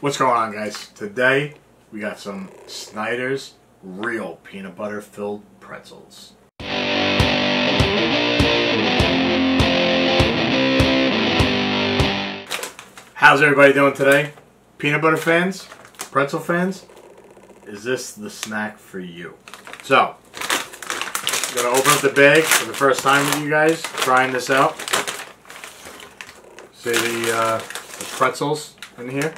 What's going on guys? Today we got some Snyder's real peanut butter filled pretzels. How's everybody doing today? Peanut butter fans? Pretzel fans? Is this the snack for you? So, I'm gonna open up the bag for the first time with you guys, trying this out. See the, uh, the pretzels in here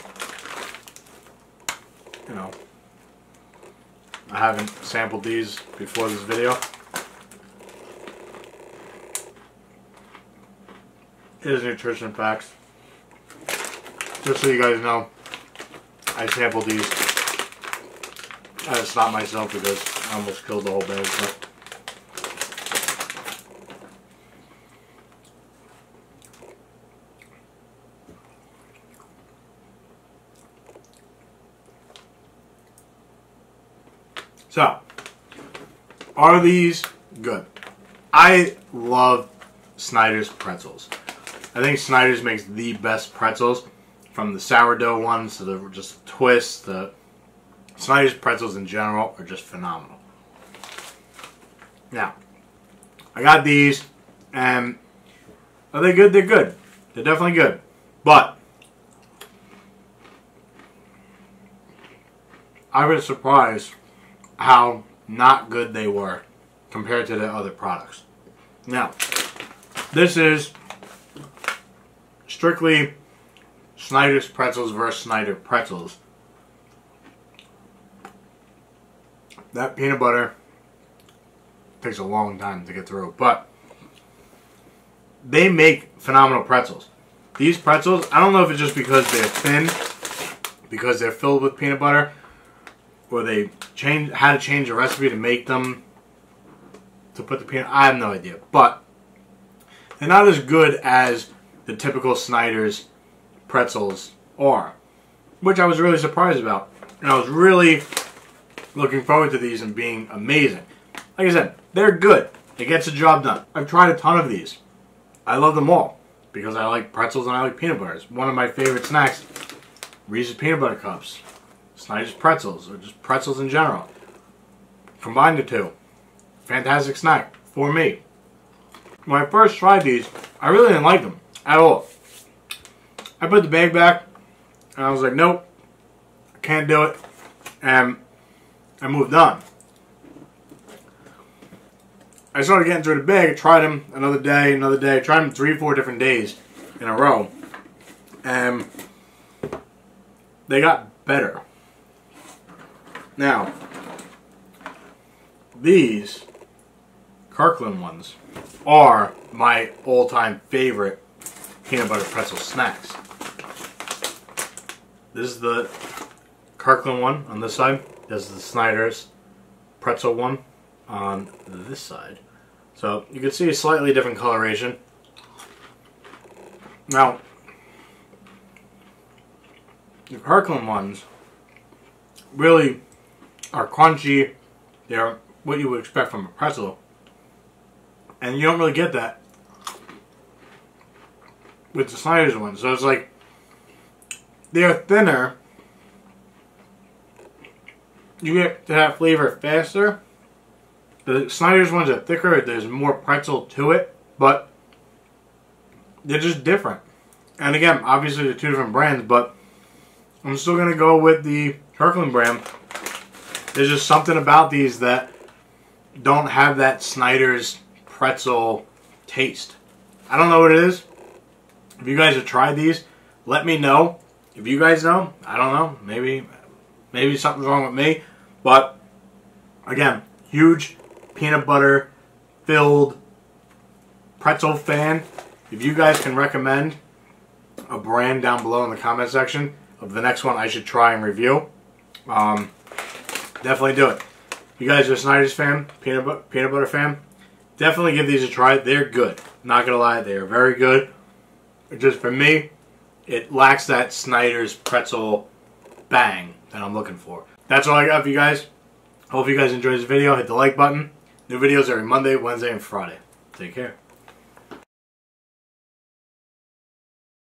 you know, I haven't sampled these before this video. Here's nutrition facts. Just so you guys know, I sampled these. I had to stop myself because I almost killed the whole bag. So. So, are these good? I love Snyder's pretzels. I think Snyder's makes the best pretzels from the sourdough ones to the just twist. The Snyder's pretzels in general are just phenomenal. Now, I got these, and are they good? They're good. They're definitely good. But I was surprised how not good they were compared to the other products. Now, this is strictly Snyder's pretzels versus Snyder pretzels. That peanut butter takes a long time to get through, but they make phenomenal pretzels. These pretzels, I don't know if it's just because they're thin, because they're filled with peanut butter, or they change how to change the recipe to make them to put the peanut. I have no idea, but they're not as good as the typical Snyder's pretzels are, which I was really surprised about, and I was really looking forward to these and being amazing. Like I said, they're good. It gets the job done. I've tried a ton of these. I love them all because I like pretzels and I like peanut butter. It's one of my favorite snacks. Reese's peanut butter cups. Snyder's pretzels, or just pretzels in general. Combine the two. Fantastic snack for me. When I first tried these, I really didn't like them at all. I put the bag back, and I was like, nope, I can't do it, and I moved on. I started getting through the bag, tried them another day, another day, tried them three, four different days in a row, and they got better. Now, these Kirkland ones are my all-time favorite peanut butter pretzel snacks. This is the Kirkland one on this side. This is the Snyder's pretzel one on this side. So you can see a slightly different coloration. Now, the Kirkland ones really are crunchy. They're what you would expect from a pretzel. And you don't really get that with the Snyder's one. So it's like they're thinner. You get that flavor faster. The Snyder's ones are thicker. There's more pretzel to it, but they're just different. And again, obviously they're two different brands, but I'm still gonna go with the Kirkland brand there's just something about these that don't have that Snyder's pretzel taste. I don't know what it is. If you guys have tried these, let me know. If you guys know, I don't know. Maybe, maybe something's wrong with me. But again, huge peanut butter filled pretzel fan. If you guys can recommend a brand down below in the comment section of the next one I should try and review, um, definitely do it. You guys are Snyder's fan, peanut, butter, peanut butter fan, definitely give these a try. They're good. Not going to lie, they are very good. Just for me, it lacks that Snyder's pretzel bang that I'm looking for. That's all I got for you guys. Hope you guys enjoyed this video. Hit the like button. New videos every Monday, Wednesday, and Friday. Take care.